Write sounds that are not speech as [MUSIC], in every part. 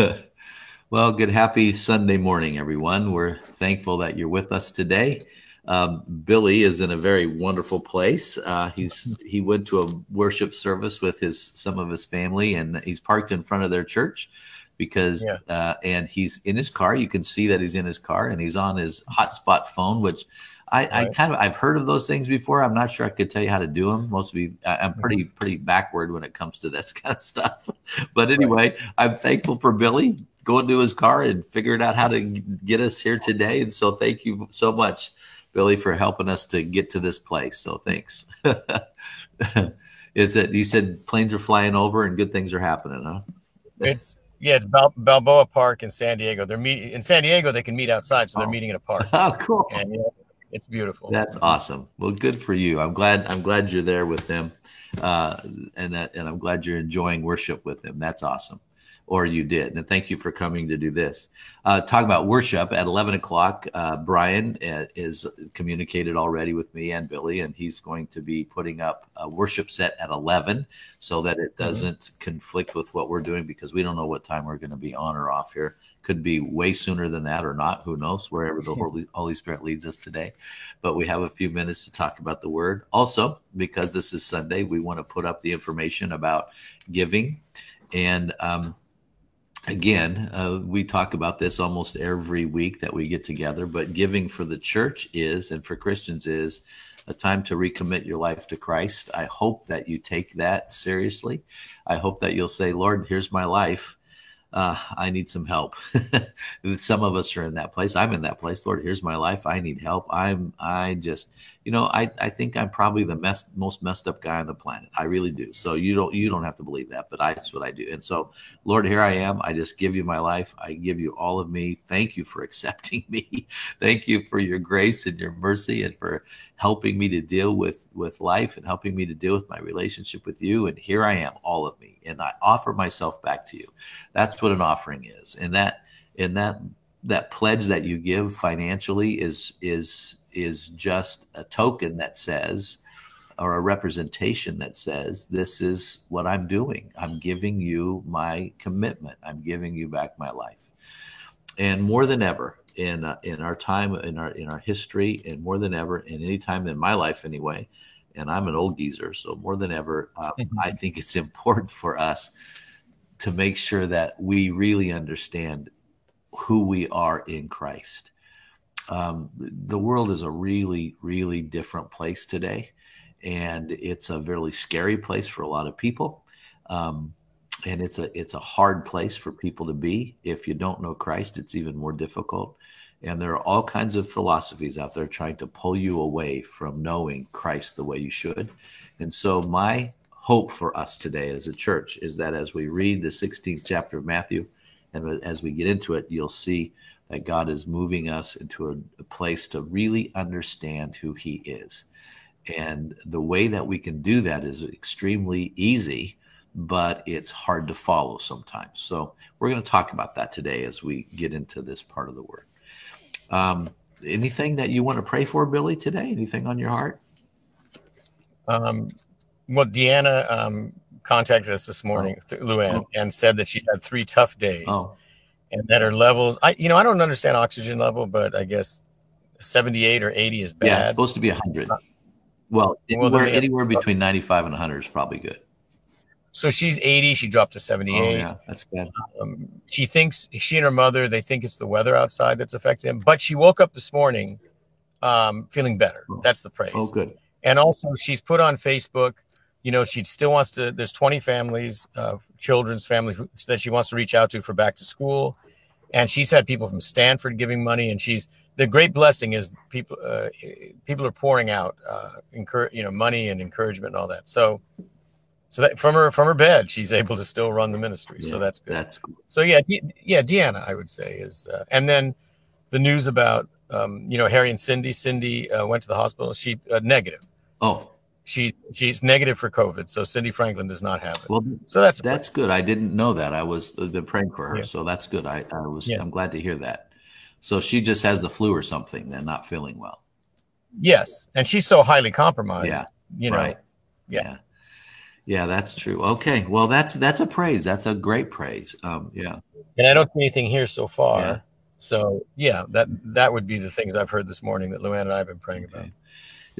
[LAUGHS] well, good happy Sunday morning, everyone. We're thankful that you're with us today. Um, Billy is in a very wonderful place. Uh, he's he went to a worship service with his some of his family, and he's parked in front of their church because yeah. uh, and he's in his car. You can see that he's in his car, and he's on his hotspot phone, which I, right. I, kind of I've heard of those things before. I'm not sure I could tell you how to do them. Most of you, I'm pretty mm-hmm. pretty backward when it comes to this [LAUGHS] kind of stuff. But anyway, right. I'm thankful for Billy going to his car and figuring out how to get us here today. And so thank you so much, Billy, for helping us to get to this place. So thanks. [LAUGHS] Is it? You said planes are flying over and good things are happening, huh? It's yeah, it's Bal- Balboa Park in San Diego. They're meeting in San Diego. They can meet outside, so they're oh. meeting in a park. [LAUGHS] Oh, cool! And yeah, it's beautiful. That's awesome. Well, good for you. I'm glad. I'm glad you're there with them, uh, and that, and I'm glad you're enjoying worship with them. That's awesome or you did. And thank you for coming to do this. Uh, talk about worship at 11 o'clock. Uh, Brian uh, is communicated already with me and Billy, and he's going to be putting up a worship set at 11 so that it mm-hmm. doesn't mm-hmm. conflict with what we're doing because we don't know what time we're going to be on or off here. Could be way sooner than that or not. Who knows? Wherever the Holy, Holy Spirit leads us today. But we have a few minutes to talk about the word. Also, because this is Sunday, we want to put up the information about giving. And um, again, uh, we talk about this almost every week that we get together, but giving for the church is, and for Christians is, a time to recommit your life to Christ. I hope that you take that seriously. I hope that you'll say, Lord, here's my life uh, I need some help. [LAUGHS] some of us are in that place. I'm in that place. Lord, here's my life. I need help. I'm, I just, you know, I, I think I'm probably the mess, most messed up guy on the planet. I really do. So you don't, you don't have to believe that, but I, that's what I do. And so, Lord, here I am. I just give you my life. I give you all of me. Thank you for [LAUGHS] accepting me. Thank you for your grace and your mercy and for helping me to deal with with life and helping me to deal with my relationship with you and here i am all of me and i offer myself back to you that's what an offering is and that and that that pledge that you give financially is is is just a token that says or a representation that says this is what i'm doing. I'm giving you my commitment. I'm giving you back my life. And more than ever in uh, in our time in our in our history and more than ever in any time in my life anyway and i'm an old geezer so more than ever um, [LAUGHS] i think it's important for us to make sure that we really understand who we are in christ. Um, the world is a really really different place today and it's a really scary place for a lot of people. Um, and it's a it's a hard place for people to be. If you don't know christ it's even more difficult. And there are all kinds of philosophies out there trying to pull you away from knowing Christ the way you should. And so, my hope for us today as a church is that as we read the 16th chapter of Matthew, and as we get into it, you'll see that God is moving us into a, a place to really understand who He is. And the way that we can do that is extremely easy, but it's hard to follow sometimes. So, we're going to talk about that today as we get into this part of the Word. Um, anything that you want to pray for, Billy, today? Anything on your heart? Um, well, Deanna um, contacted us this morning, oh. Luann, oh. and said that she had three tough days, oh. and that her levels. I, you know, I don't understand oxygen level, but I guess seventy-eight or eighty is bad. Yeah, it's supposed to be hundred. Well, anywhere, well, anywhere between ninety-five and hundred is probably good. So she's 80. She dropped to 78. Oh, yeah, that's bad. Um, she thinks she and her mother, they think it's the weather outside that's affecting them. But she woke up this morning um, feeling better. Oh. That's the praise. Oh, good. And also, she's put on Facebook, you know, she still wants to, there's 20 families, uh, children's families that she wants to reach out to for back to school. And she's had people from Stanford giving money. And she's, the great blessing is people, uh, people are pouring out, uh, encourage, you know, money and encouragement and all that. So, so that from her from her bed, she's able to still run the ministry. Yeah, so that's good. That's cool. So yeah, yeah, Deanna, I would say is, uh, and then the news about um, you know Harry and Cindy. Cindy uh, went to the hospital. She uh, negative. Oh, she she's negative for COVID. So Cindy Franklin does not have it. Well, so that's that's good. I didn't know that. I was I've been praying for her, yeah. so that's good. I, I was yeah. I'm glad to hear that. So she just has the flu or something. Then not feeling well. Yes, and she's so highly compromised. Yeah, you know. Right. yeah. yeah Yeah, that's true. Okay, well, that's that's a praise. That's a great praise. Um, yeah. And I don't see anything here so far. So yeah, that that would be the things I've heard this morning that Luann and I have been praying okay. about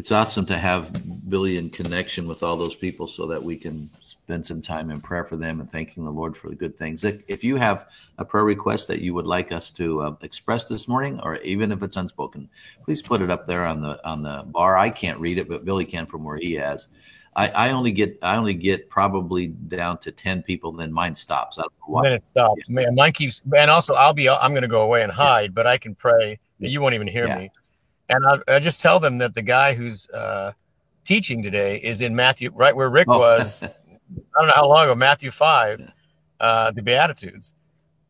it's awesome to have Billy in connection with all those people so that we can spend some time in prayer for them and thanking the Lord for the good things. If you have a prayer request that you would like us to uh, express this morning, or even if it's unspoken, please put it up there on the on the bar. I can't read it, but Billy can from where he is. I, I only get I only get probably down to ten people, then mine stops. I don't know why. Then it stops. Yeah. mine keeps, and also I'll be I'm going to go away and hide, but I can pray. You won't even hear yeah. me and I, I, just tell them that the guy who's uh, teaching today is in Matthew, right where Ric oh. was. [LAUGHS] I don't know how long ago, Matthew five, uh, the Beatitudes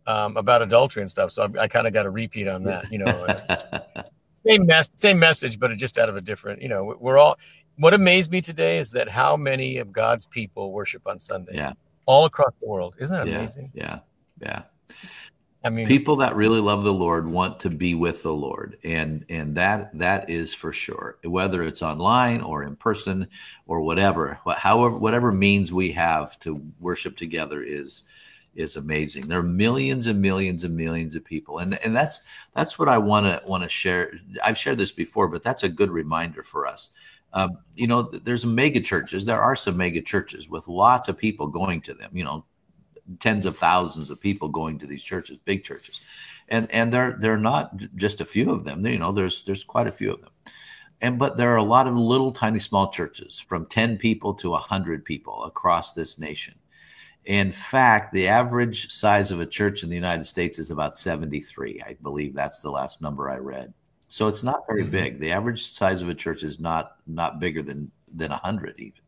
um, about adultery and stuff. So I, I kind of got a repeat on that. You know, uh, [LAUGHS] same mess, same message, but just out of a different. You know, we're all. What amazed me today is that how many of God's people worship on Sunday. Yeah. All across the world. Isn't that yeah, amazing? Yeah. Yeah. I mean, people that really love the Lord want to be with the Lord, and and that that is for sure. Whether it's online or in person or whatever, however, whatever means we have to worship together is is amazing. There are millions and millions and millions of people, and and that's that's what I want to want to share. I've shared this before, but that's a good reminder for us. Um, you know, there's mega churches. There are some mega churches with lots of people going to them. You know, tens of thousands of people going to these churches, big churches, and and they're they're not just a few of them. You know, there's there's quite a few of them, and but there are a lot of little tiny small churches from ten people to a hundred people across this nation. In fact, the average size of a church in the United States is about 73. I believe that's the last number I read. So it's not very mm-hmm. big. The average size of a church is not not bigger than than 100 even.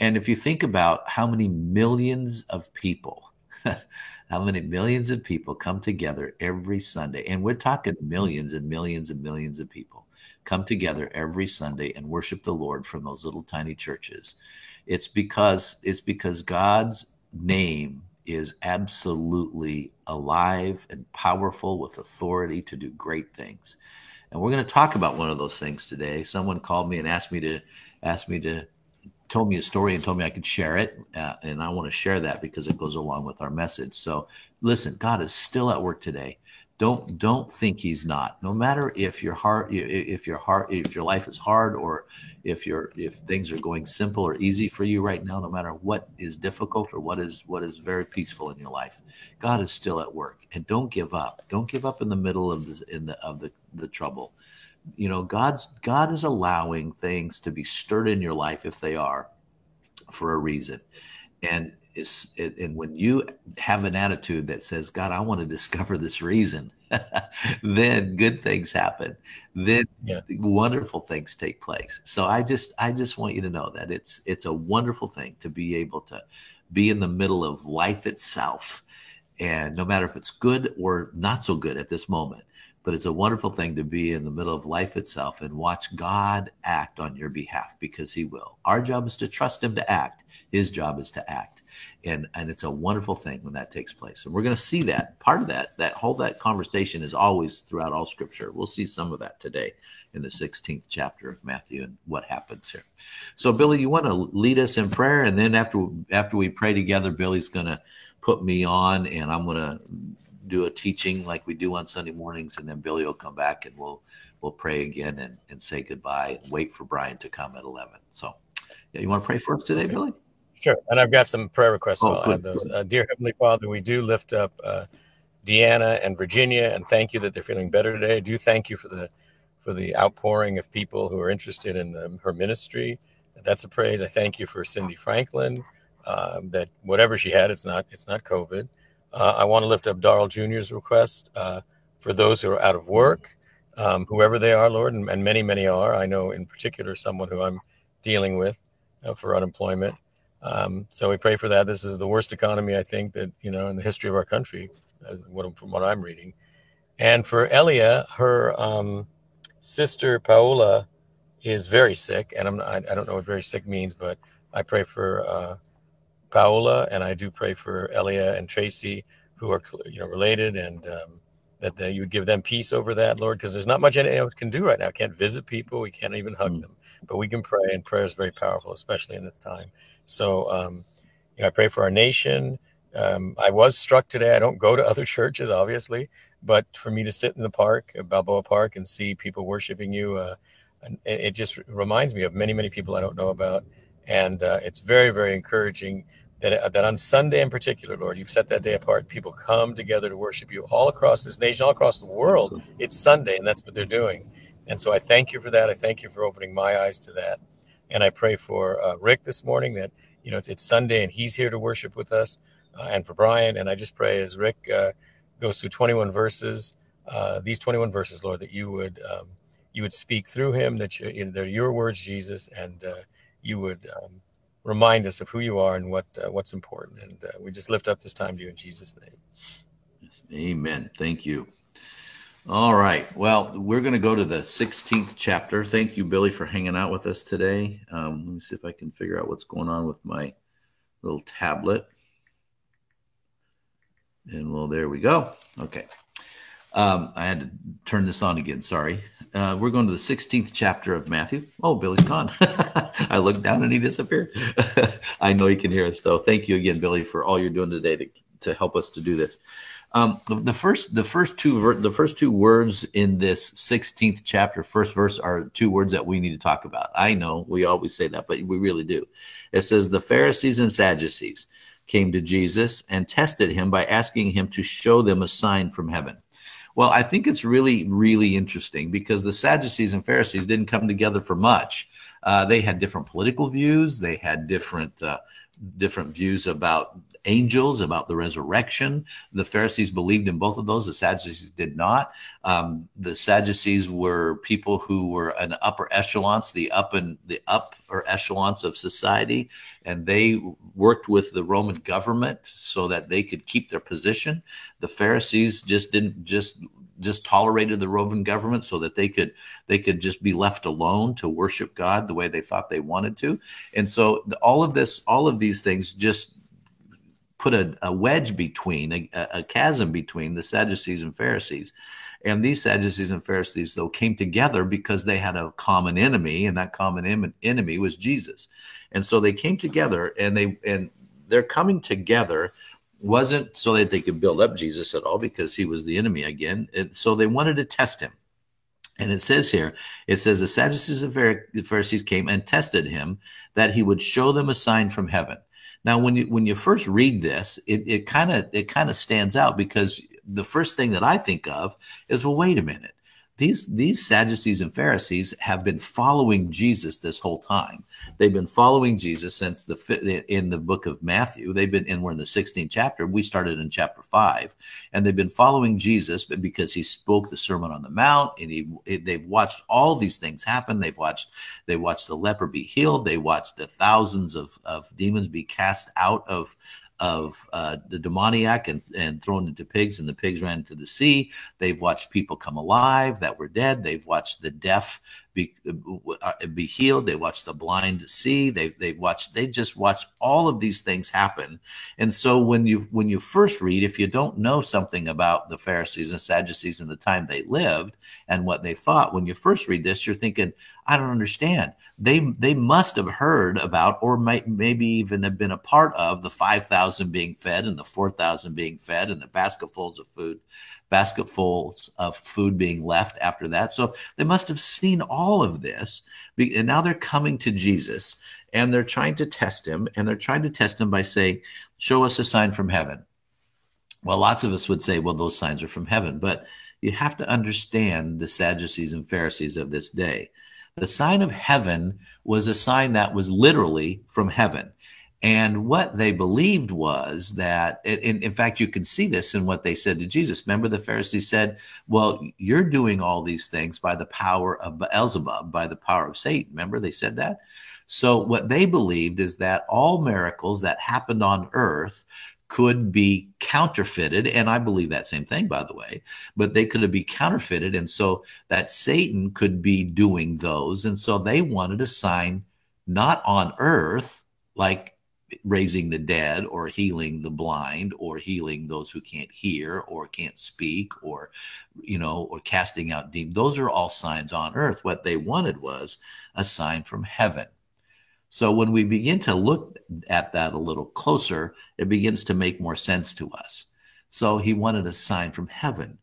And if you think about how many millions of people, [LAUGHS] how many millions of people come together every Sunday, and we're talking millions and millions and millions of people come together every Sunday and worship the Lord from those little tiny churches. It's because it's because God's name is absolutely alive and powerful with authority to do great things. And we're going to talk about one of those things today. Someone called me and asked me to asked me to told me a story and told me I could share it. Uh, and I want to share that because it goes along with our message. So listen, God is still at work today. Don't don't think he's not. No matter if your heart if your heart if your life is hard or if your if things are going simple or easy for you right now, no matter what is difficult or what is what is very peaceful in your life, God is still at work. And don't give up. Don't give up in the middle of the in the of the, the trouble you know god's god is allowing things to be stirred in your life if they are for a reason. And it's it, and when you have an attitude that says god i want to [LAUGHS] discover this reason [LAUGHS] then good things happen. Then yeah. wonderful things take place. So i just i just want you to know that it's it's a wonderful thing to be able to be in the middle of life itself. And no matter if it's good or not so good at this moment but it's a wonderful thing to be in the middle of life itself and watch God act on your behalf because he will. Our job is to trust him to act. His job is to act. And and it's a wonderful thing when that takes place. And we're going to see that. Part of that that whole that conversation is always throughout all scripture. We'll see some of that today in the 16th chapter of Matthew and what happens here. So Billy, you want to lead us in prayer and then after after we pray together Billy's going to put me on and I'm going to do a teaching like we do on Sunday mornings, and then Billy will come back and we'll we'll pray again and, and say goodbye and wait for Brian to come at eleven. So, yeah, you want to pray for us today, Billy? Sure. And I've got some prayer requests. Oh, I'll add those. Uh, dear Heavenly Father, we do lift up uh, Deanna and Virginia, and thank you that they're feeling better today. I do thank you for the for the outpouring of people who are interested in the, her ministry. That's a praise. I thank you for Cindy Franklin. Um, that whatever she had, it's not it's not COVID. Uh, I want to lift up Darrell Jr.'s request uh, for those who are out of work, um, whoever they are, Lord, and, and, many, many are. I know in particular someone who I'm dealing with uh, for unemployment. Um, so we pray for that. This is the worst economy I think that you know in the history of our country, from what I'm reading. And for Elia, her um, sister Paola is very sick, and I'm not, I don't know what very sick means, but I pray for uh, Paola, and I do pray for Elia and Tracy, who are you know related, and um, that uh, you would give them peace over that, Lord, because there's not much anyone else can do right now. Can't visit people. We can't even hug mm. them, but we can pray, and prayer is very powerful, especially in this time. So, um, you know, I pray for our nation. Um, I was struck today. I don't go to other [LAUGHS] churches, obviously, but for me to sit in the park, Balboa Park, and see people worshiping you, uh, it just reminds me of many, many people I don't know about, and uh, it's very, very encouraging that, that on Sunday in particular, Lord, you've set that day apart. People come together to worship you all across this nation, all across the world. It's Sunday, and that's what they're doing. And so I thank you for that. I thank you for opening my eyes to that. And I pray for uh, Ric this morning that, you know, it's, it's, Sunday and he's here to worship with us, uh, and for Brian. And I just pray as Ric uh, goes through 21 verses, uh, these 21 verses, Lord, that you would. Um, you would speak through him that you, they're your words, Jesus, and uh, you would um, remind us of who you are and what uh, what's important. And uh, we just lift up this time to you in Jesus' name. Amen. Thank you. All right. Well, we're going to go to the 16th chapter. Thank you, Billy, for hanging out with us today. Um, let me see if I can figure out what's going on with my little tablet. And well, there we go. Okay. Um, I had to turn this on again. Sorry. Uh, we're going to the 16th chapter of Matthew. Oh, Billy's [LAUGHS] gone. I looked down and he disappeared. [LAUGHS] I know he can hear us, though. Thank you again, Billy, for all you're doing today to, to help us to do this. Um, the first, the first two, the first two words in this 16th chapter, first verse, are two words that we need to talk about. I know we always say that, but we really do. It says the Pharisees and Sadducees came to Jesus and tested him by asking him to show them a sign from heaven. Well, I think it's really, really interesting because the Sadducees and Pharisees didn't come together for much. Uh, they had different political views. They had different uh, different views about angels, about the resurrection. The Pharisees believed in both of those. The Sadducees did not. Um, the Sadducees were people who were an upper echelons, the up and the upper echelons of society, and they worked with the Roman government so that they could keep their position. The Pharisees just didn't just just tolerated the Roman government so that they could they could just be left alone to worship God the way they thought they wanted to. And so all of this, all of these things just put a, a wedge between, a, a chasm between the Sadducees and Pharisees. And these Sadducees and Pharisees, though, came together because they had a common enemy, and that common enemy was Jesus. And so they came together, and they and their coming together wasn't so that they could build up Jesus at all, because he was the enemy again. And so they wanted to test him. And it says here, it says the Sadducees and Pharisees came and tested him that he would show them a sign from heaven. Now, when you when you first read this, it kind of it kind of stands out because the first thing that I think of is, well, wait a minute these these Sadducees and Pharisees have been following Jesus this whole time. They've been following Jesus since the in the book of Matthew. They've been and we're in the 16th chapter. We started in chapter five, and they've been following Jesus but because he spoke the Sermon on the Mount, and he they've watched all these things happen. They've watched they watched the leper be healed. They watched the thousands of of demons be cast out of of uh, the demoniac and, and thrown into pigs, and the pigs ran into the sea. They've watched people come alive that were dead. They've watched the deaf be, uh, be healed. They watched the blind see. They they watched. They just watched all of these things happen. And so when you when you first read, if you don't know something about the Pharisees and Sadducees and the time they lived and what they thought, when you first read this, you're thinking, I don't understand. They they must have heard about, or might maybe even have been a part of the five thousand being fed and the four thousand being fed and the basketfuls of food basketfuls of food being left after that. So they must have seen all of this. And now they're coming to Jesus and they're trying to test him. And they're trying to test him by saying, Show us a sign from heaven. Well, lots of us would say, Well, those signs are from heaven. But you have to understand the Sadducees and Pharisees of this day. The sign of heaven was a sign that was literally from heaven. And what they believed was that, in, in, fact, you can see this in what they said to Jesus. Remember, the Pharisees said, Well, you're doing all these things by the power of Beelzebub, by the power of Satan. Remember, they said that? So, what they believed is that all miracles that happened on earth could be counterfeited. And I believe that same thing, by the way, but they could have be counterfeited. And so that Satan could be doing those. And so they wanted a sign not on earth, like raising the dead or healing the blind or healing those who can't hear or can't speak or you know or casting out demons. Those are all signs on earth. What they wanted was a sign from heaven. So when we begin to look at that a little closer it begins to make more sense to us. So he wanted a sign from heaven.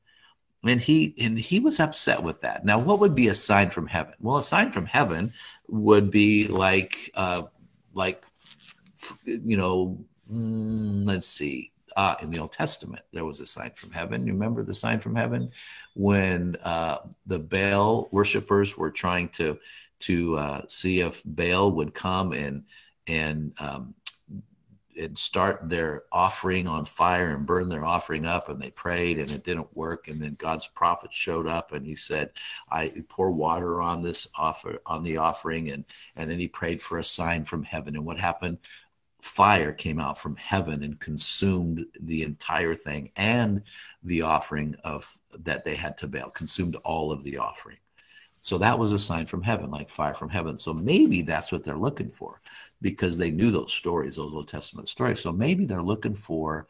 And he and he was upset with that. Now what would be a sign from heaven? Well a sign from heaven would be like uh like you know, mm, let's see. Uh, in the Old Testament, there was a sign from heaven. You remember the sign from heaven when uh, the Baal worshippers were trying to to uh, see if Baal would come and and um, and start their offering on fire and burn their offering up and they prayed and it didn't work and then god's prophet showed up and he said i pour water on this offer on the offering and and then he prayed for a sign from heaven and what happened fire came out from heaven and consumed the entire thing and the offering of that they had to Baal, consumed all of the offering. So that was a sign from heaven, like fire from heaven. So maybe that's what they're looking for because they knew those stories, those Old Testament stories. So maybe they're looking for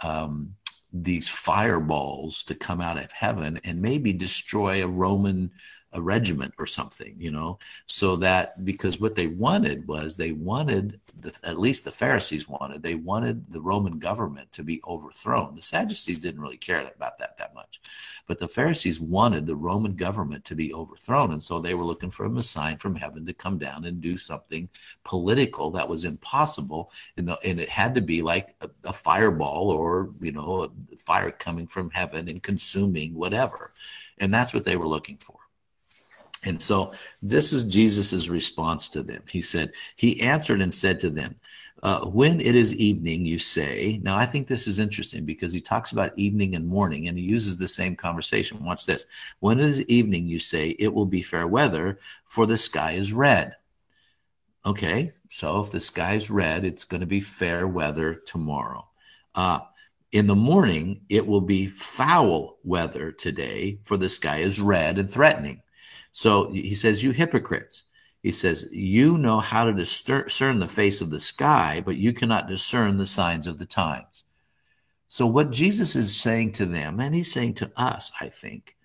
um, these fireballs to come out of heaven and maybe destroy a Roman a regiment or something, you know, so that because what they wanted was they wanted the, at least the Pharisees wanted they wanted the Roman government to be overthrown. The Sadducees didn't really care about that that much, but the Pharisees wanted the Roman government to be overthrown, and so they were looking for a sign from heaven to come down and do something political that was impossible, and, the, and it had to be like a, a fireball or you know a fire coming from heaven and consuming whatever, and that's what they were looking for. And so this is Jesus's response to them. He said, He answered and said to them, uh, When it is evening, you say, now I think this is interesting because he talks about evening and morning and he uses the same conversation. Watch this. When it is evening, you say, It will be fair weather, for the sky is red. Okay, so if the sky is red, it's going to be fair weather tomorrow. Uh, in the morning, it will be foul weather today, for the sky is red and threatening. So he says, You hypocrites. He says, You know how to discern the face of the sky, but you cannot discern the signs of the times. So, what Jesus is saying to them, and he's saying to us, I think,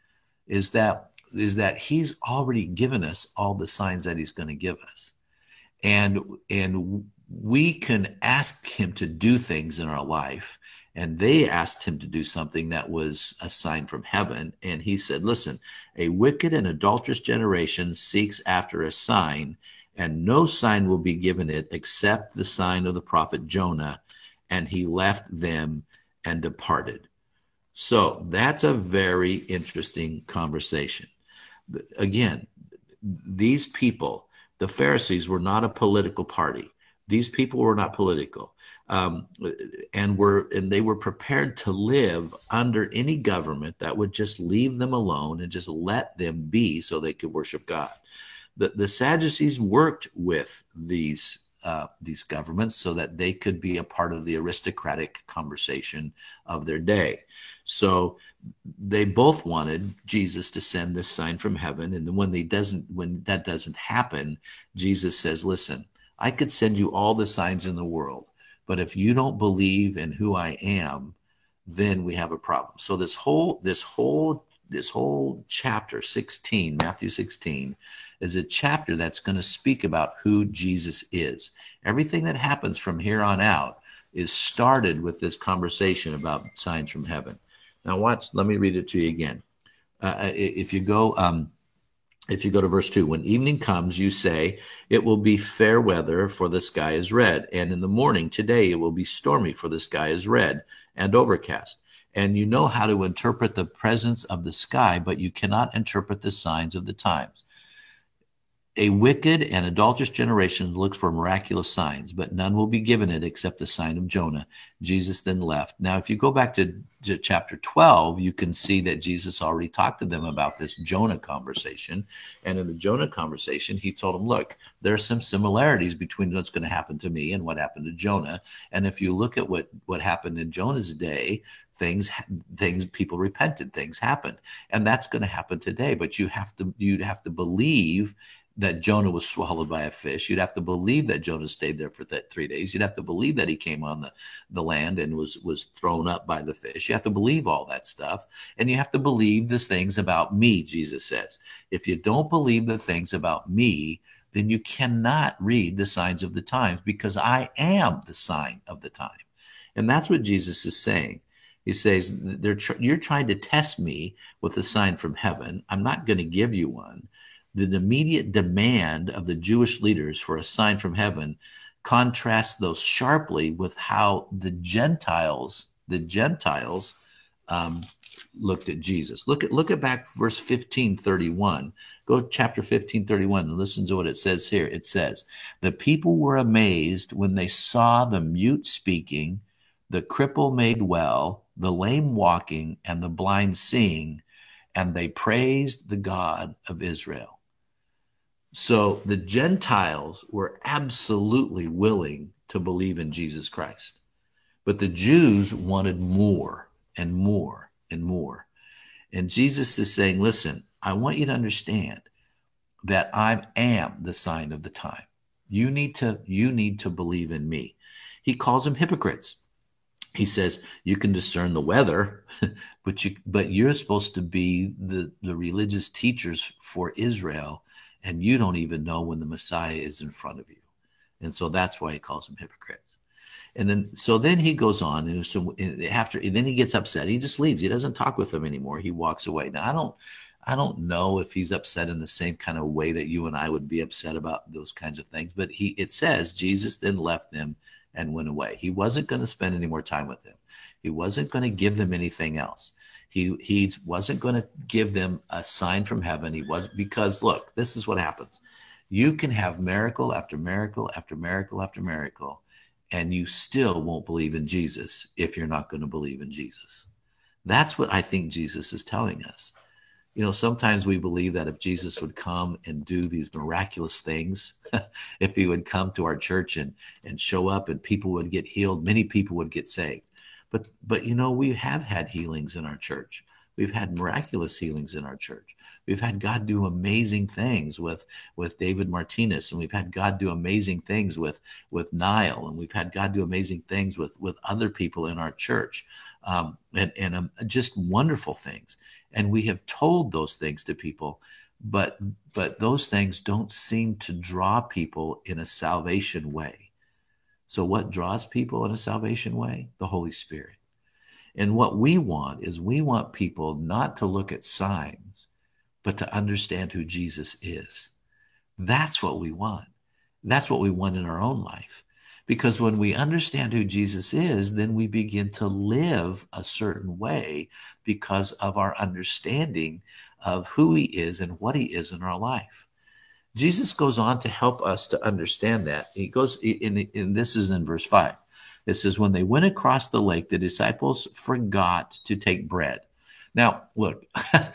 is that is that he's already given us all the signs that he's going to give us. And and we can ask him to do things in our life and they asked him to do something that was a sign from heaven. And he said, Listen, a wicked and adulterous generation seeks after a sign, and no sign will be given it except the sign of the prophet Jonah. And he left them and departed. So that's a very interesting conversation. Again, these people, the Pharisees, were not a political party. These people were not political um, and were and they were prepared to live under any government that would just leave them alone and just let them be so they could worship God. The, the Sadducees worked with these uh, these governments so that they could be a part of the aristocratic conversation of their day. So they both wanted Jesus to send this sign from heaven, and when they doesn't when that doesn't happen, Jesus says, "Listen, I could send you all the signs in the world." But if you don't believe in who I am, then we have a problem. So this whole this whole this whole chapter 16, Matthew 16, is a chapter that's going to speak about who Jesus is. Everything that happens from here on out is started with this conversation about signs from heaven. Now, watch, let me read it to you again. Uh, if you go um, if you go to verse 2, when evening comes, you say, It will be fair weather, for the sky is red. And in the morning, today, it will be stormy, for the sky is red and overcast. And you know how to interpret the presence of the sky, but you cannot interpret the signs of the times. A wicked and adulterous generation looks for miraculous signs, but none will be given it except the sign of Jonah. Jesus then left. Now, if you go back to, to, chapter 12, you can see that Jesus already talked to them about this Jonah conversation. And in the Jonah conversation, he told them, Look, there are some similarities between what's going to happen to me and what happened to Jonah. And if you look at what, what happened in Jonah's day, things things people repented things happened and that's going to happen today but you have to you have to believe that Jonah was swallowed by a fish. You'd have to believe that Jonah stayed there for that three days. You'd have to believe that he came on the, the land and was was thrown up by the fish. You have to believe all that stuff. And you have to believe the things about me, Jesus says. If you don't believe the things about me, then you cannot read the signs of the times because I am the sign of the time. And that's what Jesus is saying. He says, You're trying to test me with a sign from heaven. I'm not going to give you one the immediate demand of the Jewish leaders for a sign from heaven contrasts those sharply with how the Gentiles, the Gentiles, um, looked at Jesus. Look at look at back verse 15, 31. Go chapter 15, 31 and listen to what it says here. It says, The people were amazed when they saw the mute speaking, the cripple made well, the lame walking, and the blind seeing, and they praised the God of Israel. So the Gentiles were absolutely willing to believe in Jesus Christ. But the Jews wanted more and more and more. And Jesus is saying, listen, I want you to understand that I am the sign of the time. You need to you need to believe in me. He calls them hypocrites. He says you can discern the weather, [LAUGHS] but you but you're supposed to be the the religious teachers for Israel and you don't even know when the Messiah is in front of you. And so that's why he calls them hypocrites. And then, so then he goes on, and so after, and then he gets upset. He just leaves. He doesn't talk with them anymore. He walks away. Now, I don't, I don't know if he's upset in the same kind of way that you and I would be upset about those kinds of things. But he, it says Jesus then left them and went away. He wasn't going to spend any more time with them. He wasn't going to give them anything else. He he wasn't going to give them a sign from heaven. He was because look, this is what happens. You can have miracle after miracle after miracle after miracle, and you still won't believe in Jesus if you're not going to believe in Jesus. That's what I think Jesus is telling us. You know, sometimes we believe that if Jesus would come and do these miraculous things, [LAUGHS] if he would come to our church and, and show up and people would get healed, many people would get saved. But but you know, we have had healings in our church. We've had miraculous healings in our church. We've had God do amazing things with with David Martinez, and we've had God do amazing things with with Niall, and we've had God do amazing things with with other people in our church, um, and and um, just wonderful things. And we have told those things to people, but but those things don't seem to draw people in a salvation way. So, what draws people in a salvation way? The Holy Spirit. And what we want is we want people not to look at signs, but to understand who Jesus is. That's what we want. That's what we want in our own life. Because when we understand who Jesus is, then we begin to live a certain way because of our understanding of who he is and what he is in our life. Jesus goes on to help us to understand that. He goes, in, in this is in verse 5. It says, When they went across the lake, the disciples forgot to take bread. Now, look,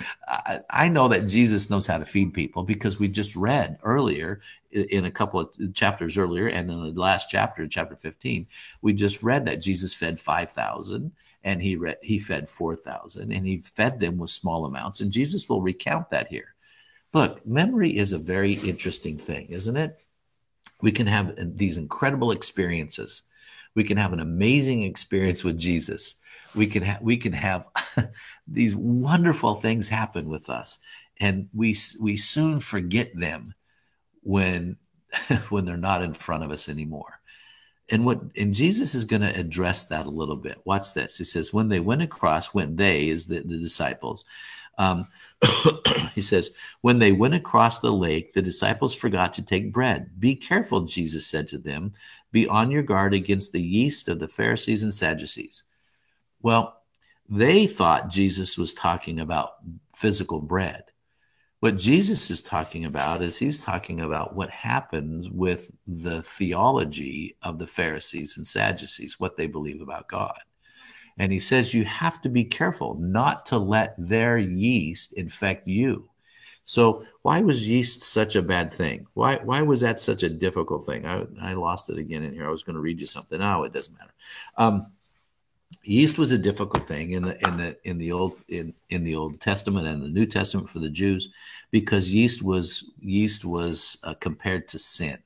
[LAUGHS] I know that Jesus knows how to feed people because we just read earlier in a couple of chapters earlier, and in the last chapter, chapter 15, we just read that Jesus fed 5,000 and he read, he fed 4,000 and he fed them with small amounts. And Jesus will recount that here. Look, memory is a very interesting thing, isn't it? We can have these incredible experiences. We can have an amazing experience with Jesus. We can have we can have [LAUGHS] these wonderful things happen with us, and we we soon forget them when [LAUGHS] when they're not in front of us anymore. And what and Jesus is going to address that a little bit. Watch this. He says, when they went across, when they is the, the disciples, um, [COUGHS] he says, When they went across the lake, the disciples forgot to take bread. Be careful, Jesus said to them. Be on your guard against the yeast of the Pharisees and Sadducees. Well, they thought Jesus was talking about physical bread. What Jesus is talking about is he's talking about what happens with the theology of the Pharisees and Sadducees, what they believe about God. And he says you have to be careful not to let their yeast infect you. So why was yeast such a bad thing? Why why was that such a difficult thing? I, I lost it again in here. I was going to read you something. Oh, it doesn't matter. Um, yeast was a difficult thing in the in the in the old in in the old testament and the new testament for the jews because yeast was yeast was uh, compared to sin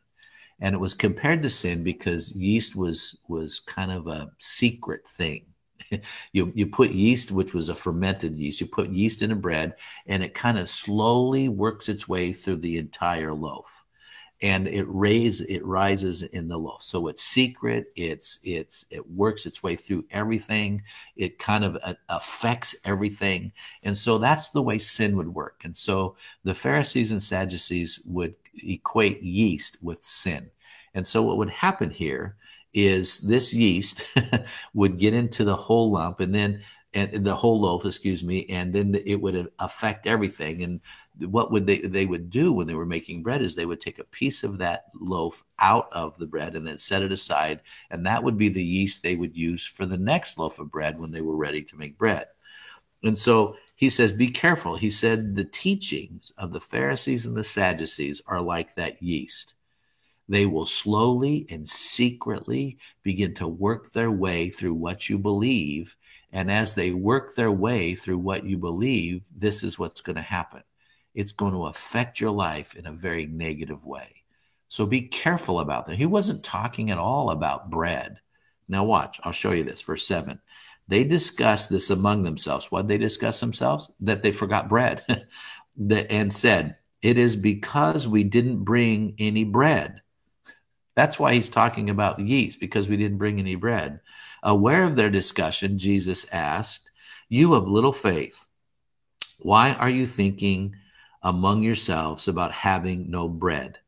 and it was compared to sin because yeast was was kind of a secret thing [LAUGHS] you you put yeast which was a fermented yeast you put yeast in a bread and it kind of slowly works its way through the entire loaf. And it raise it rises in the loaf. So it's secret it's it's it works its way through everything. It kind of uh, affects everything. And so that's the way sin would work. And so the pharisees and sadducees would equate yeast with sin. And so what would happen here is this yeast [LAUGHS] would get into the whole lump and then and the whole loaf excuse me and then it would affect everything. And what would they they would do when they were making bread is they would take a piece of that loaf out of the bread and then set it aside and that would be the yeast they would use for the next loaf of bread when they were ready to make bread. And so he says be careful. He said the teachings of the pharisees and the sadducees are like that yeast they will slowly and secretly begin to work their way through what you believe and as they work their way through what you believe this is what's going to happen it's going to affect your life in a very negative way. So be careful about that. He wasn't talking at all about bread. Now, watch, I'll show you this. Verse 7. They discussed this among themselves. What they discussed themselves? That they forgot bread [LAUGHS] and said, It is because we didn't bring any bread. That's why he's talking about yeast, because we didn't bring any bread. Aware of their discussion, Jesus asked, You of little faith, why are you thinking among yourselves about having no bread.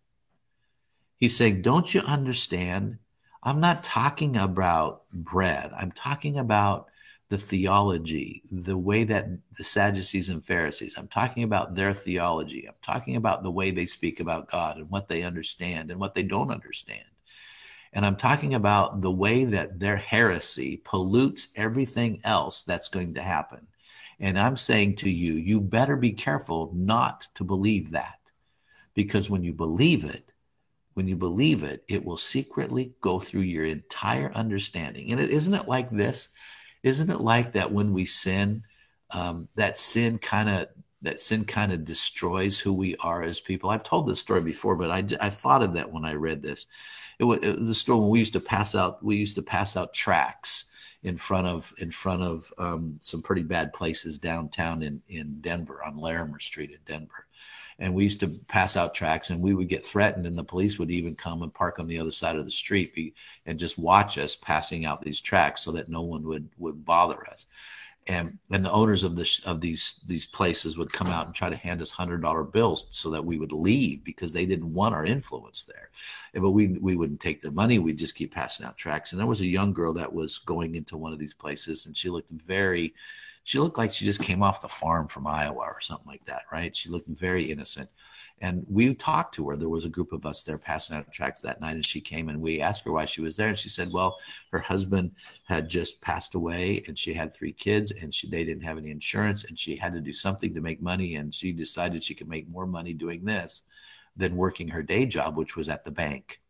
He's saying, Don't you understand? I'm not talking about bread. I'm talking about the theology, the way that the Sadducees and Pharisees, I'm talking about their theology. I'm talking about the way they speak about God and what they understand and what they don't understand. And I'm talking about the way that their heresy pollutes everything else that's going to happen. And I'm saying to you, you better be careful not to believe that. Because when you believe it, when you believe it, it will secretly go through your entire understanding. And is isn't it like this? Isn't it like that when we sin, um, that sin kind of that sin kind of destroys who we are as people. I've told this story before, but I, I thought of that when I read this. It was, it was a story when we used to pass out we used to pass out tracts in front of in front of um, some pretty bad places downtown in in Denver on Larimer Street in Denver. And we used to pass out tracts, and we would get threatened, and the police would even come and park on the other side of the street and just watch us passing out these tracts, so that no one would would bother us and and the owners of this of these these places would come out and try to hand us hundred dollar bills so that we would leave because they didn't want our influence there. But we we wouldn't take their money. We'd just keep passing out tracts. And there was a young girl that was going into one of these places, and she looked very, she looked like she just came off the farm from Iowa or something like that, right? She looked very innocent. And we talked to her. There was a group of us there passing out tracts that night, and she came and we asked her why she was there, and she said, "Well, her husband had just passed away, and she had three kids, and she they didn't have any insurance, and she had to do something to make money, and she decided she could make more money doing this than working her day job, which was at the bank."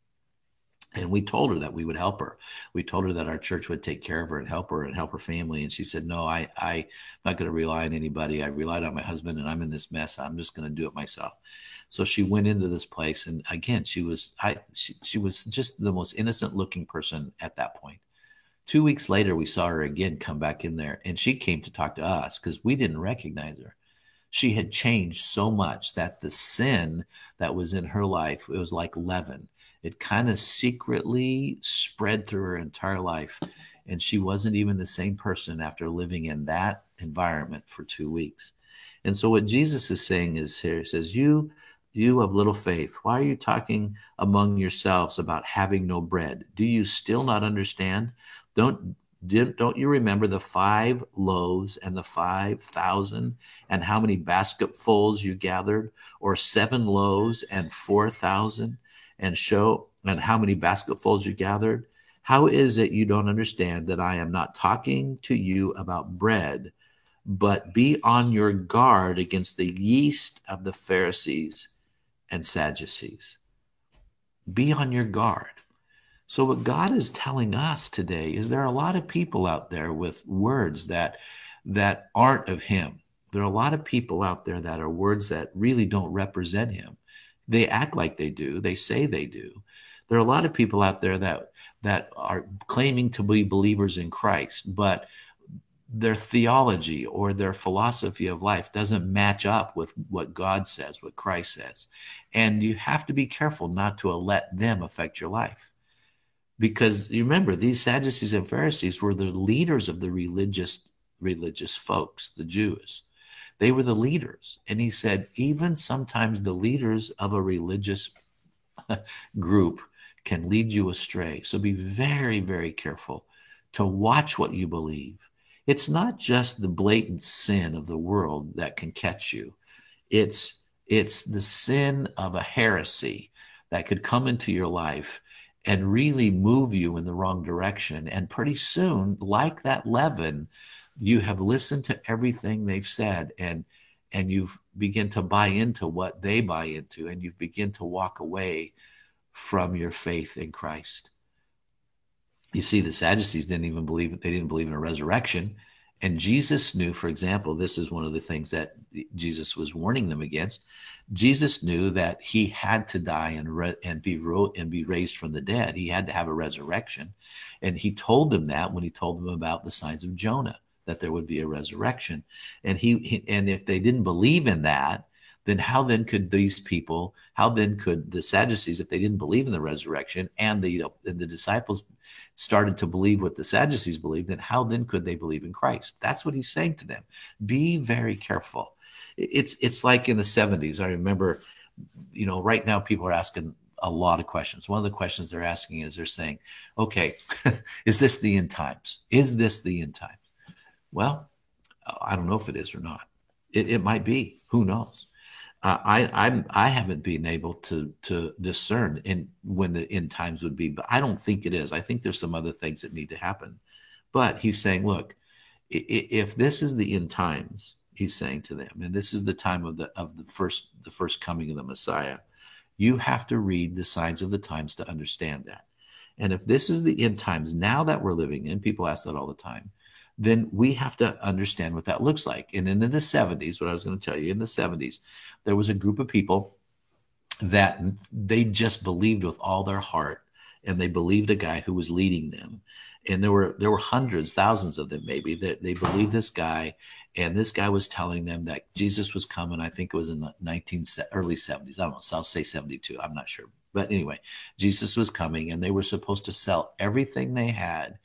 And we told her that we would help her. We told her that our church would take care of her and help her and help her family. And she said, No, I, I, am not going to rely on anybody. I relied on my husband and I'm in this mess. I'm just going to do it myself. So she went into this place, and again, she was I she, she was just the most innocent looking person at that point. Two weeks later, we saw her again come back in there, and she came to talk to us because we didn't recognize her. She had changed so much that the sin that was in her life it was like leaven. It kind of secretly spread through her entire life, and she wasn't even the same person after living in that environment for two weeks. And so, what Jesus is saying is here, he says, You you of little faith, why are you talking among yourselves about having no bread? Do you still not understand? Don't don't you remember the five loaves and the five thousand and how many basketfuls you gathered or seven loaves and four thousand and show and how many basketfuls you gathered how is it you don't understand that i am not talking to you about bread but be on your guard against the yeast of the pharisees and Sadducees. Be on your guard. So, what God is telling us today is there are a lot of people out there with words that that aren't of Him. There are a lot of people out there that are words that really don't represent Him. They act like they do. They say they do. There are a lot of people out there that that are claiming to be believers in Christ, but their theology or their philosophy of life doesn't match up with what God says, what Christ says. And you have to be careful not to let them affect your life because you remember these Sadducees and Pharisees were the leaders of the religious religious folks, the Jews. They were the leaders. And he said, even sometimes the leaders of a religious [LAUGHS] group can lead you astray. So be very, very careful to watch what you believe. It's not just the blatant sin of the world that can catch you. It's it's the sin of a heresy that could come into your life and really move you in the wrong direction. And pretty soon, like that leaven, you have listened to everything they've said and and you've begin to buy into what they buy into and you've begin to walk away from your faith in Christ. You see, the Sadducees didn't even believe they didn't believe in a resurrection. And Jesus knew, for example, this is one of the things that Jesus was warning them against. Jesus knew that he had to die and re- and be ro- and be raised from the dead. He had to have a resurrection, and he told them that when he told them about the signs of Jonah that there would be a resurrection. And he, he and if they didn't believe in that, then how then could these people? How then could the Sadducees, if they didn't believe in the resurrection, and the and the disciples started to believe what the Sadducees believed, then how then could they believe in Christ? That's what he's saying to them. Be very careful it's it's like in the 70s. I remember, you know, right now people are asking a lot of questions. One of the questions they're asking is they're saying, okay, [LAUGHS] is this the end times? Is this the end times? Well, I don't know if it is or not. It, it might be. Who knows? Uh, I I'm I haven't been able to to discern in when the end times would be, but I don't think it is. I think there's some other things that need to happen. But he's saying, look, if this is the end times, he's saying to them and this is the time of the of the first the first coming of the messiah you have to read the signs of the times to understand that and if this is the end times now that we're living in people ask that all the time then we have to understand what that looks like. And in the 70s what i was going to tell you in the 70s there was a group of people that they just believed with all their heart and they believed a guy who was leading them. And there were there were hundreds thousands of them maybe that they believed this guy and this guy was telling them that jesus was coming i think it was in the 19 early 70s i don't know so i'll say 72 i'm not sure. But anyway jesus was coming and they were supposed to sell everything they had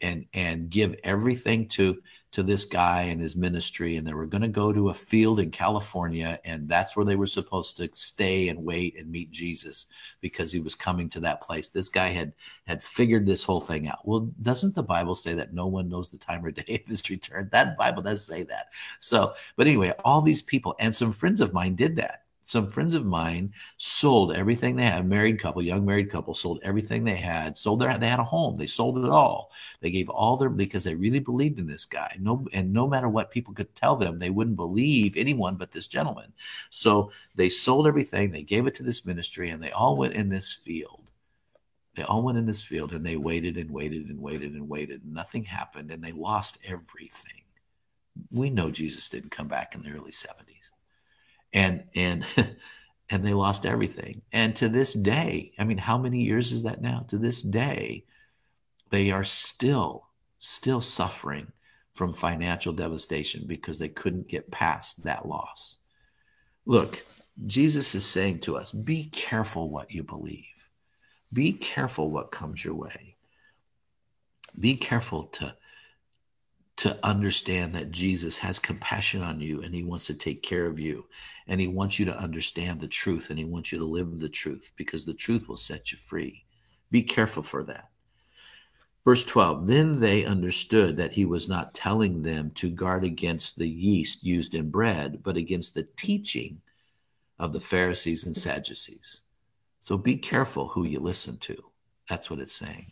and and give everything to to this guy and his ministry and they were going to go to a field in California and that's where they were supposed to stay and wait and meet Jesus because he was coming to that place. This guy had had figured this whole thing out. Well, doesn't the Bible say that no one knows the time or day of his return? That Bible does say that. So, but anyway, all these people and some friends of mine did that some friends of mine sold everything they had. Married couple, young married couple, sold everything they had. Sold their they had a home. They sold it all. They gave all their because they really believed in this guy. No, and no matter what people could tell them, they wouldn't believe anyone but this gentleman. So they sold everything. They gave it to this ministry, and they all went in this field. They all went in this field, and they waited and waited and waited and waited. And nothing happened, and they lost everything. We know Jesus didn't come back in the early 70s and and [LAUGHS] and they lost everything. And to this day, I mean, how many years is that now? To this day, they are still still suffering from financial devastation because they couldn't get past that loss. Look, Jesus is saying to us, be careful what you believe. Be careful what comes your way. Be careful to to understand that Jesus has compassion on you and he wants to take care of you and he wants you to understand the truth and he wants you to live the truth because the truth will set you free. Be careful for that. Verse 12 Then they understood that he was not telling them to guard against the yeast used in bread, but against the teaching of the Pharisees and Sadducees. So be careful who you listen to. That's what it's saying.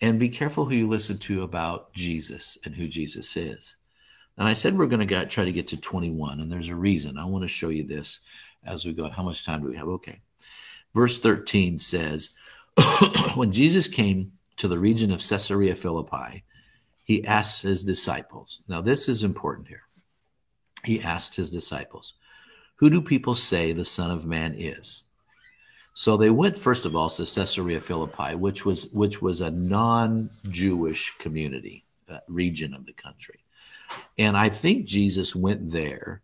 And be careful who you listen to about Jesus and who Jesus is. And I said we're going to try to get to 21, and there's a reason. I want to show you this as we go. How much time do we have? Okay. Verse 13 says, [COUGHS] when Jesus came to the region of Caesarea Philippi, he asked his disciples. Now, this is important here. He asked his disciples, Who do people say the Son of Man is? So they went first of all to Caesarea Philippi, which was which was a non-Jewish community uh, region of the country, and I think Jesus went there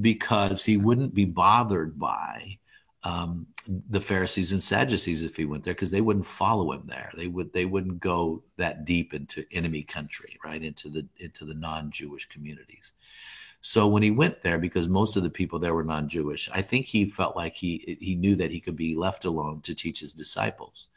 because he wouldn't be bothered by um, the Pharisees and Sadducees if he went there because they wouldn't follow him there. They would they wouldn't go that deep into enemy country, right into the into the non-Jewish communities. So when he went there, because most of the people there were non-Jewish, I think he felt like he he knew that he could be left alone to teach his disciples.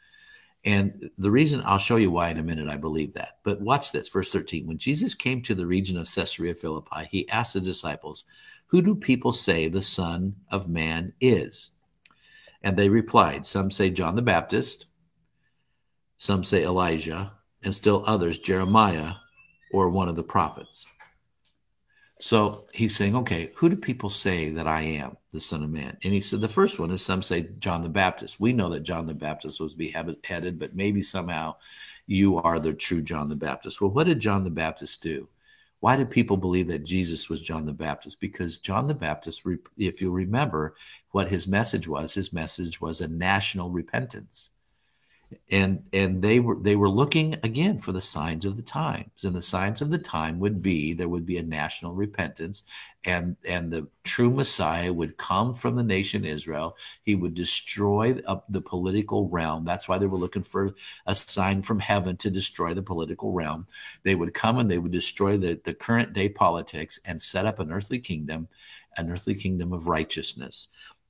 And the reason I'll show you why in a minute I believe that. But watch this, verse 13. When Jesus came to the region of Caesarea Philippi, he asked the disciples, Who do people say the Son of Man is? And they replied, Some say John the Baptist, some say Elijah, and still others Jeremiah or one of the prophets. So he's saying, okay, who do people say that I am, the Son of Man? And he said, the first one is some say John the Baptist. We know that John the Baptist was beheaded, but maybe somehow you are the true John the Baptist. Well, what did John the Baptist do? Why did people believe that Jesus was John the Baptist? Because John the Baptist, if you remember what his message was, his message was a national repentance and and they were they were looking again for the signs of the times. And the signs of the time would be there would be a national repentance and and the true messiah would come from the nation israel. He would destroy the political realm. That's why they were looking for a sign from heaven to destroy the political realm. They would come and they would destroy the, the current day politics and set up an earthly kingdom an earthly kingdom of righteousness.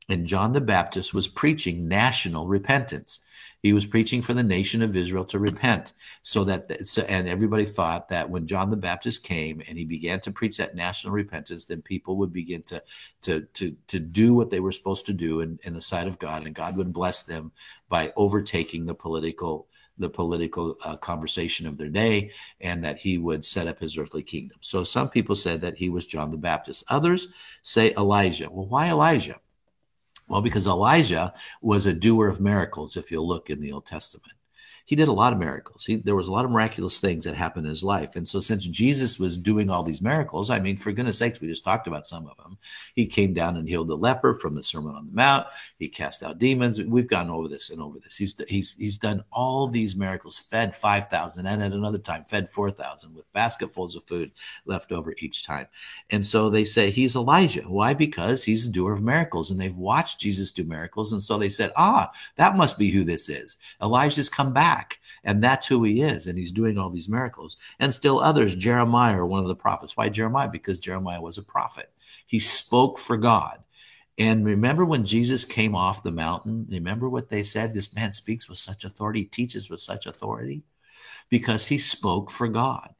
And john the baptist was preaching national repentance he was preaching for the nation of Israel to repent. So that, so, and everybody thought that when John the Baptist came and he began to preach that national repentance, then people would begin to, to, to, to do what they were supposed to do in, in the sight of God, and God would bless them by overtaking the political the political uh, conversation of their day and that he would set up his earthly kingdom. So some people said that he was John the Baptist. Others say Elijah. Well, why Elijah? Well, because Elijah was a doer of miracles, if you'll look in the Old Testament he did a lot of miracles. He, there was a lot of miraculous things that happened in his life. And so, since Jesus was doing all these miracles, I mean, for goodness sakes, we just talked about some of them. He came down and healed the leper from the Sermon on the Mount. He cast out demons. We've gone over this and over this. He's he's he's done all these miracles. Fed five thousand, and at another time fed four thousand with basketfuls of food left over each time. And so they say he's Elijah. Why? Because he's a doer of miracles, and they've watched Jesus do miracles, and so they said, ah, that must be who this is. Elijah's come back back. And that's who he is. And he's doing all these miracles. And still others, Jeremiah, one of the prophets. Why Jeremiah? Because Jeremiah was a prophet. He spoke for God. And remember when Jesus came off the mountain? Remember what they said? This man speaks with such authority, teaches with such authority, because he spoke for God.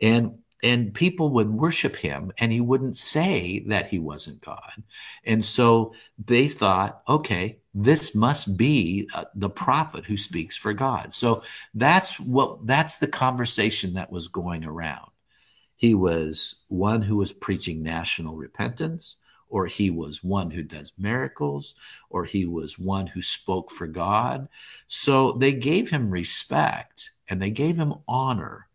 And and people would worship him and he wouldn't say that he wasn't God. And so they thought, okay, this must be uh, the prophet who speaks for God. So that's what that's the conversation that was going around. He was one who was preaching national repentance or he was one who does miracles or he was one who spoke for God. So they gave him respect and they gave him honor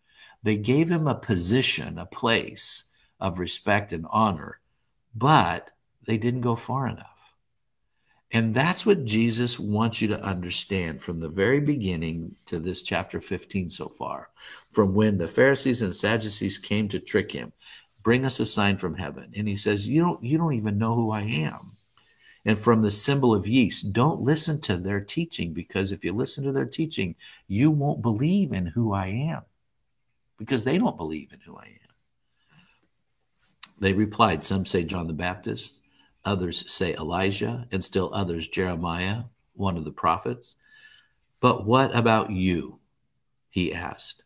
they gave him a position, a place of respect and honor, but they didn't go far enough. And that's what Jesus wants you to understand from the very beginning to this chapter 15 so far. From when the Pharisees and Sadducees came to trick him, bring us a sign from heaven. And he says, You don't, you don't even know who I am. And from the symbol of yeast, don't listen to their teaching because if you listen to their teaching, you won't believe in who I am because they don't believe in who I am. They replied, Some say John the Baptist, others say Elijah, and still others Jeremiah, one of the prophets. But what about you? He asked.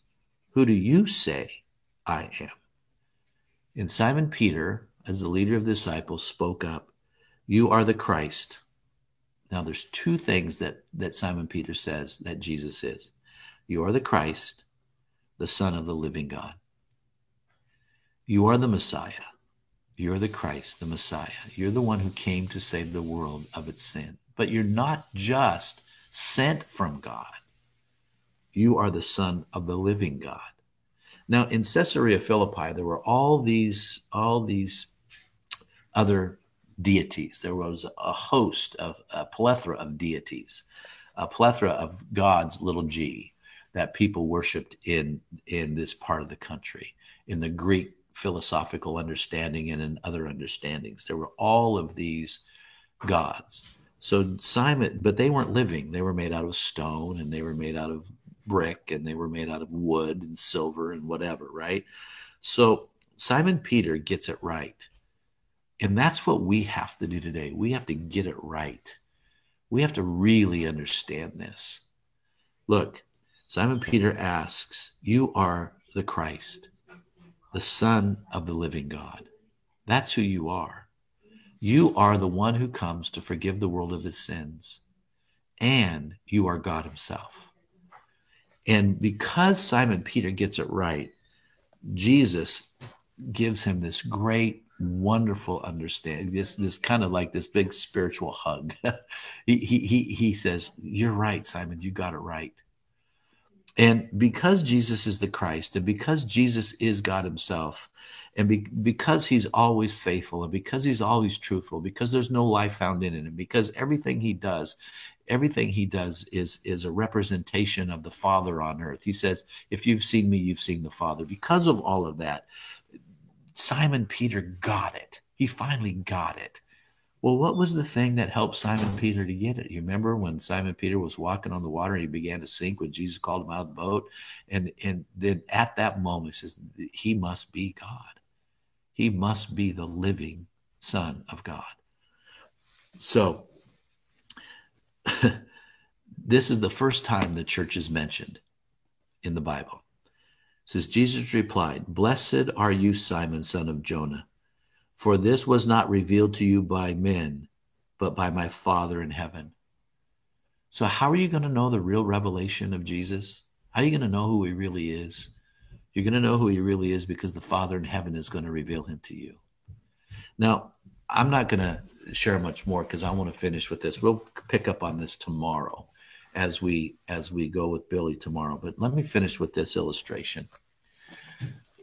Who do you say I am? And Simon Peter, as the leader of the disciples, spoke up, You are the Christ. Now, there's two things that, that Simon Peter says that Jesus is. You are the Christ, the Son of the living God. You are the Messiah. You're the Christ, the Messiah. You're the one who came to save the world of its sin. But you're not just sent from God. You are the Son of the living God. Now, in Caesarea Philippi, there were all these, all these other deities. There was a host of a plethora of deities, a plethora of gods, little g, that people worshipped in in this part of the country. In the Greek philosophical understanding and in other understandings, there were all of these gods. So Simon, but they weren't living. They were made out of stone and they were made out of brick and they were made out of wood and silver and whatever, right? So Simon Peter gets it right. And that's what we have to do today. We have to get it right. We have to really understand this. Look, Simon Peter asks, You are the Christ, the Son of the living God. That's who you are. You are the one who comes to forgive the world of its sins, and you are God Himself. And because Simon Peter gets it right, Jesus gives him this great, wonderful understanding. This, this kind of like this big spiritual hug. [LAUGHS] he, he, he says, You're right, Simon, you got it right. And because Jesus is the Christ, and because Jesus is God Himself, and be, because He's always faithful, and because He's always truthful, because there's no life found in Him, because everything He does everything he does is is a representation of the father on earth. He says if you've seen me you've seen the father. Because of all of that simon peter got it. He finally got it well what was the thing that helped simon peter to get it? You remember when simon peter was walking on the water and he began to sink when jesus called him out of the boat? And and then at that moment he says he must be god. He must be the living son of god. So [LAUGHS] this is the first time the church is mentioned in the Bible. It says Jesus replied, Blessed are you, Simon, son of Jonah, for this was not revealed to you by men, but by my Father in heaven. So, how are you going to know the real revelation of Jesus? How are you going to know who he really is? You're going to know who he really is because the Father in heaven is going to reveal him to you. Now, I'm not going to share much more because I want to finish with this. We'll pick up on this tomorrow as we as we go with Billy tomorrow. But let me finish with this illustration.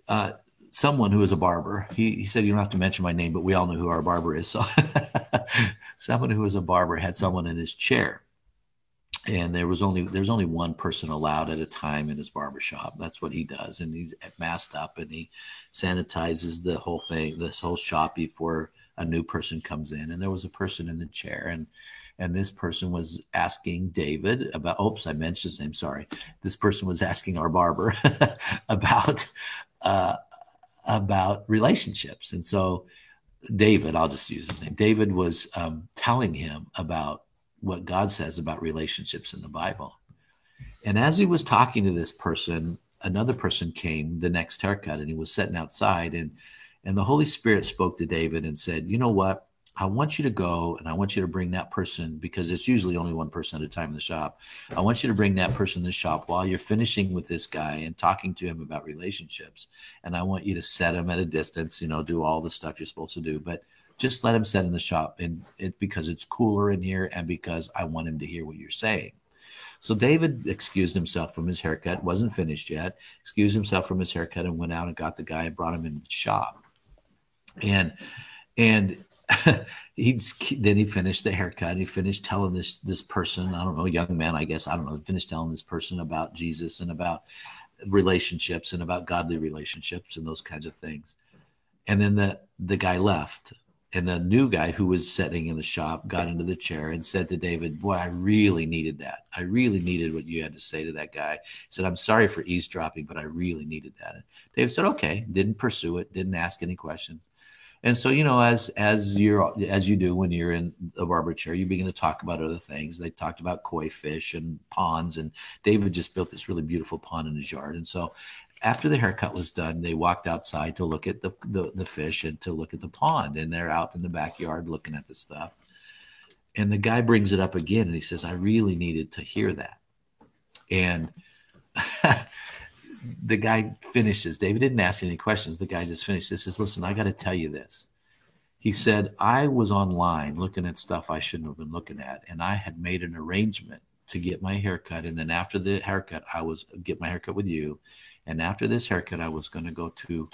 Uh, someone who is a barber, he, he said you don't have to mention my name, but we all know who our barber is. [LAUGHS] So someone who was a barber had someone in his chair. And there was only there's only one person allowed at a time in his barber shop. That's what he does. And he's masked up and he sanitizes the whole thing, this whole shop before a new person comes in and there was a person in the chair and and this person was asking David about oops I mentioned his name sorry this person was asking our barber [LAUGHS] about uh, about relationships and so David I'll just use his name David was um, telling him about what God says about relationships in the Bible and as he was talking to this person another person came the next haircut and he was sitting outside and and the Holy Spirit spoke to David and said, You know what? I want you to go and I want you to bring that person because it's usually only one person at a time in the shop. I want you to bring that person in the shop while you're finishing with this guy and talking to him about relationships. And I want you to set him at a distance, you know, do all the stuff you're supposed to do, but just let him sit in the shop and it because it's cooler in here and because I want him to hear what you're saying. So David excused himself from his haircut, wasn't finished yet, excused himself from his haircut and went out and got the guy and brought him into the shop and and [LAUGHS] he then he finished the haircut. He finished telling this this person, I don't know, young man, I guess, I don't know, finished telling this person about Jesus and about relationships and about godly relationships and those kinds of things. And then the the guy left, and the new guy who was sitting in the shop got into the chair and said to David, "Boy, I really needed that. I really needed what you had to say to that guy." He said, "I'm sorry for eavesdropping, but I really needed that." And David said, "Okay." Didn't pursue it. Didn't ask any questions. And so, you know, as as you're as you do when you're in a barber chair, you begin to talk about other things. They talked about koi fish and ponds, and David just built this really beautiful pond in his yard. And so, after the haircut was done, they walked outside to look at the, the, the fish and to look at the pond. And they're out in the backyard looking at the stuff. And the guy brings it up again, and he says, "I really needed to hear that." And [LAUGHS] the guy finishes. David didn't ask any questions. The guy just finished. He says, Listen, I got to tell you this. He said, I was online looking at stuff I shouldn't have been looking at, and I had made an arrangement to get my haircut. And then after the haircut, I was get my haircut with you. And after this haircut, I was going to go to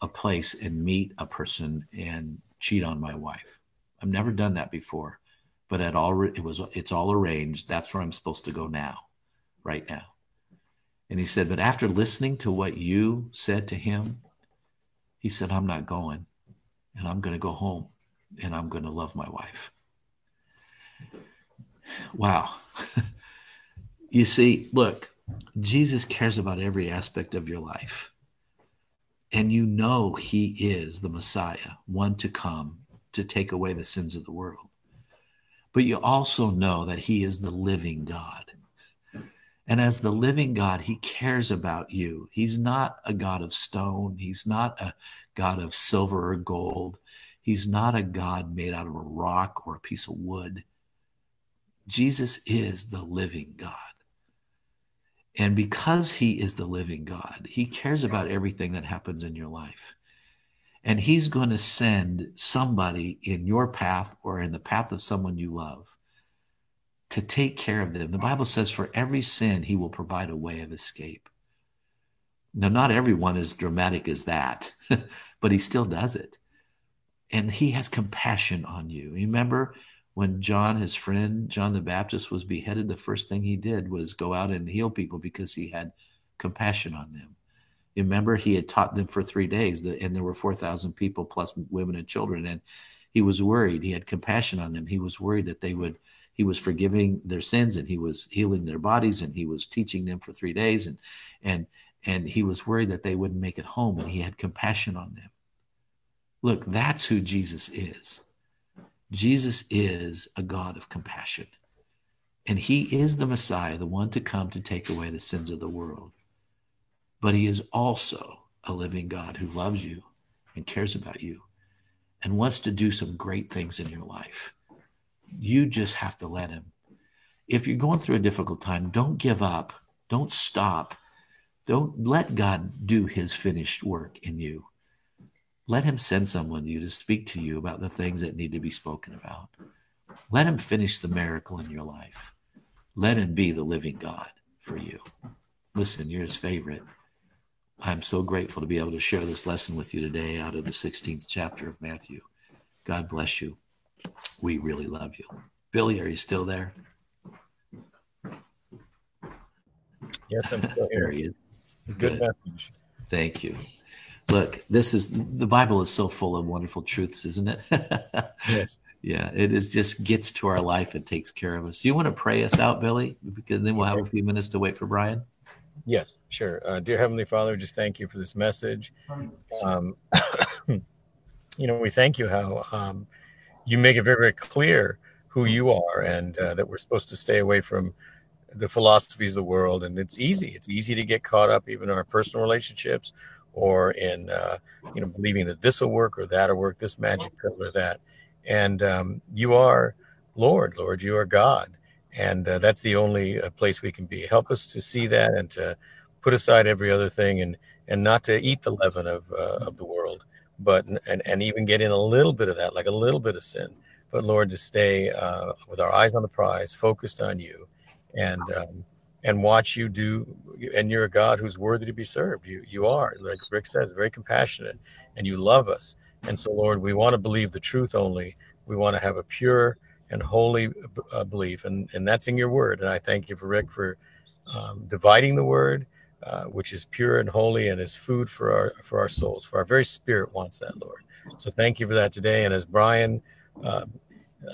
a place and meet a person and cheat on my wife. I've never done that before, but it all it was it's all arranged. That's where I'm supposed to go now, right now. And he said, but after listening to what you said to him, he said, I'm not going, and I'm going to go home, and I'm going to love my wife. Wow. [LAUGHS] you see, look, Jesus cares about every aspect of your life. And you know he is the Messiah, one to come to take away the sins of the world. But you also know that he is the living God. And as the living God, he cares about you. He's not a God of stone, he's not a God of silver or gold. He's not a God made out of a rock or a piece of wood. Jesus is the living God. And because he is the living God, he cares about everything that happens in your life. And he's going to send somebody in your path or in the path of someone you love to take care of them. The Bible says, for every sin, he will provide a way of escape. Now, not everyone is dramatic as that, [LAUGHS] but he still does it. And he has compassion on you. Remember, when John, his friend, John the Baptist, was beheaded, the first thing he did was go out and heal people because he had compassion on them. You remember, he had taught them for three days, and there were 4,000 people plus women and children. And he was worried. He had compassion on them. He was worried that they would, he was forgiving their sins and he was healing their bodies and he was teaching them for three days. And, and, and he was worried that they wouldn't make it home and he had compassion on them. Look, that's who Jesus is. Jesus is a God of compassion. And he is the Messiah, the one to come to take away the sins of the world. But he is also a living God who loves you and cares about you and wants to do some great things in your life. You just have to let him. If you're going through a difficult time, don't give up. Don't stop. Don't let God do his finished work in you. Let him send someone to you to speak to you about the things that need to be spoken about. Let him finish the miracle in your life. Let him be the living God for you. Listen, you're his favorite. I'm so grateful to be able to share this lesson with you today out of the 16th chapter of Matthew. God bless you. We really love you. Billy, are you still there? Yes, I'm still here. Good, Good message. Thank you. Look, this is the Bible is so full of wonderful truths, isn't it? [LAUGHS] yes. Yeah, it is just gets to our life and takes care of us. Do you want to pray us out, Billy? Because then we'll have a few minutes to wait for Brian. Yes, sure. Uh, dear Heavenly Father, just thank you for this message. Um, [COUGHS] you know, we thank you how um, you make it very, very clear who you are and uh, that we're supposed to stay away from the philosophies of the world. And it's easy. It's easy to get caught up even in our personal relationships or in uh, you know believing that this will work or that will work, this magic pill or that. And um, you are Lord, Lord, you are God, and uh, that's the only uh, place we can be. Help us to see that and to put aside every other thing and and not to eat the leaven of uh, of the world, but and and even get in a little bit of that, like a little bit of sin. But Lord, to stay uh, with our eyes on the prize, focused on you, and um, and watch you do and you're a god who's worthy to be served. You you are like Ric says very compassionate and you love us. And so lord we want to believe the truth only. We want to have a pure and holy uh, belief and and that's in your word. And i thank you for Ric for um, dividing the word uh, which is pure and holy and is food for our for our souls for our very spirit wants that lord so thank you for that today and as brian uh,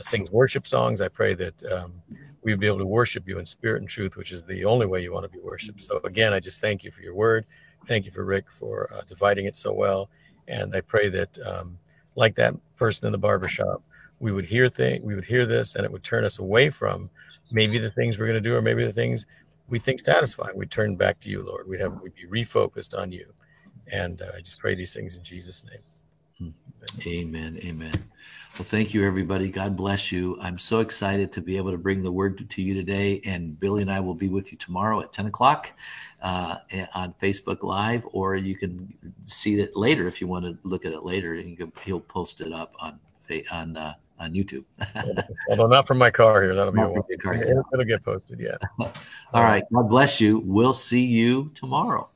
sings worship songs i pray that um, we would be able to worship you in spirit and truth, which is the only way you want to be worshiped. So again, I just thank you for your word. Thank you for Ric for uh, dividing it so well. And I pray that, um, like that person in the barbershop, we would hear thing, we would hear this, and it would turn us away from maybe the things we're going to do, or maybe the things we think satisfying. We turn back to you, Lord. We'd have we'd be refocused on you. And uh, I just pray these things in Jesus' name. Amen. Amen. Well, thank you, everybody. God bless you. I'm so excited to be able to bring the word to you today. And Billy and I will be with you tomorrow at 10 o'clock uh, on Facebook Live, or you can see it later if you want to look at it later. And can, he'll post it up on on uh, on YouTube. [LAUGHS] Although not from my car here. That'll be a while. It'll, it'll get posted. Yeah. [LAUGHS] All right. God bless you. We'll see you tomorrow.